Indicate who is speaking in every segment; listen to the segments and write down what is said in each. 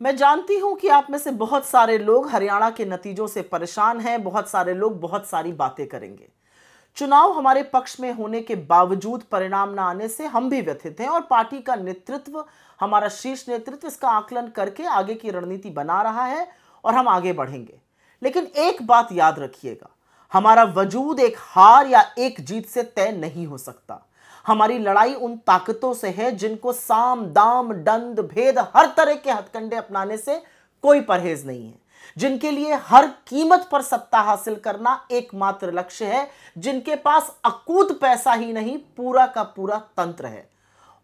Speaker 1: मैं जानती हूँ कि आप में से बहुत सारे लोग हरियाणा के नतीजों से परेशान हैं, बहुत सारे लोग बहुत सारी बातें करेंगे। चुनाव हमारे पक्ष में होने के बावजूद परिणाम न आने से हम भी व्यथित हैं और पार्टी का नेतृत्व, हमारा शीर्ष नेतृत्व इसका आकलन करके आगे की रणनीति बना रहा है और हम आगे बढ़ेंगे। लेकिन एक बात याद रखिएगा, हमारा वजूद एक हार या एक जीत से तय नहीं हो सकता। हमारी लड़ाई उन ताकतों से है जिनको साम, दाम, दंड, भेद हर तरह के हथकंडे अपनाने से कोई परहेज नहीं है। जिनके लिए हर कीमत पर सत्ता हासिल करना एकमात्र लक्ष्य है, जिनके पास अकूत पैसा ही नहीं, पूरा का पूरा तंत्र है।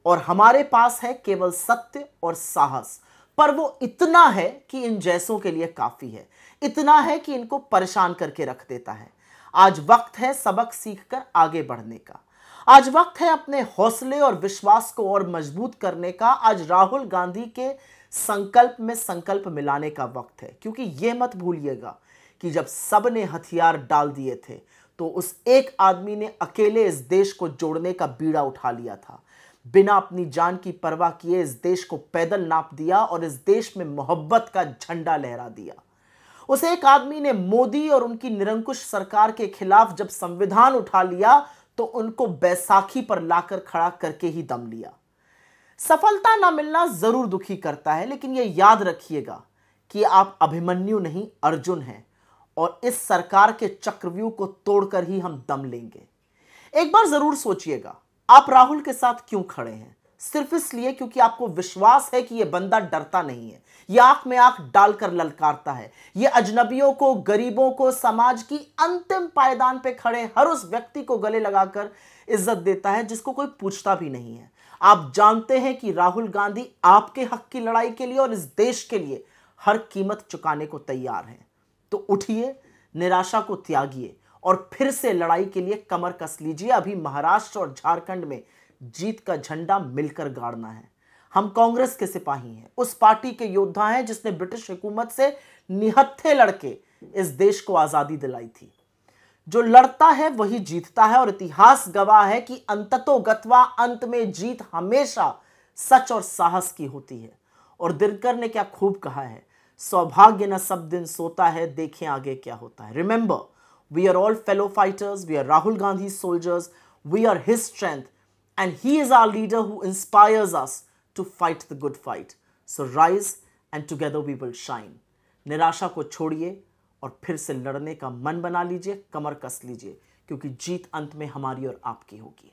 Speaker 1: और हमारे पास है केवल सत्य और साहस, पर वो इतना है कि इन जैसों के लिए काफ़ी है। इतना है कि इनको परेशान करके रख देता है। आज वक्त है सबक सीखकर आगे बढ़ने का। आज वक्त है अपने हौसले और विश्वास को और मज़बूत करने का। आज राहुल गांधी के संकल्प में संकल्प मिलाने का वक्त है। क्योंकि यह मत भूलिएगा कि जब सबने हथियार डाल दिए थे तो उस एक आदमी ने अकेले इस देश को जोड़ने का बीड़ा उठा लिया था। बिना अपनी जान की परवाह किए इस देश को पैदल नाप दिया और इस देश में मोहब्बत का झंडा लहरा दिया। उस एक आदमी ने मोदी और उनकी निरंकुश सरकार के खिलाफ जब संविधान उठा लिया तो उनको बैसाखी पर लाकर खड़ा करके ही दम लिया। सफलता ना मिलना ज़रूर दुखी करता है, लेकिन यह याद रखिएगा कि आप अभिमन्यु नहीं, अर्जुन हैं और इस सरकार के चक्रव्यूह को तोड़कर ही हम दम लेंगे। एक बार ज़रूर सोचिएगा, आप राहुल के साथ क्यों खड़े हैं? सिर्फ़ इसलिए क्योंकि आपको विश्वास है कि यह बंदा डरता नहीं है। यह आँख में आँख डालकर ललकारता है। यह अजनबियों को, गरीबों को, समाज की अंतिम पायदान पे खड़े हर उस व्यक्ति को गले लगाकर इज़्ज़त देता है, जिसको कोई पूछता भी नहीं है। आप जानते हैं कि राहुल गांधी आपके हक की लड़ाई के लिए और इस देश के लिए हर कीमत चुकाने को तैयार हैं। तो उठिए, निराशा को त्यागिए और फिर से लड़ाई के लिए कमर कस लीजिए। अभी महाराष्ट्र और झारखंड में जीत का झंडा मिलकर गाड़ना है। हम कांग्रेस के सिपाही हैं। उस पार्टी के योद्धा हैं जिसने ब्रिटिश हुकूमत से निहत्थे लड़के इस देश को आज़ादी दिलाई थी। जो लड़ता है, वही जीतता है और इतिहास गवाह है कि अंततो गतवा अंत में जीत हमेशा सच और साहस की होती है। और दिनकर ने क्या खूब कहा है, सौभाग्य न सब दिन सोता है, देखें आगे क्या होता है। Remember we are all fellow fighters we are Rahul Gandhi soldiers we are his strength and he is our leader who inspires us to fight the good fight so rise and together we will shine निराशा को छोड़िए और फिर से लड़ने का मन बना लीजिए, कमर कस लीजिए, क्योंकि जीत अंत में हमारी और आपकी होगी।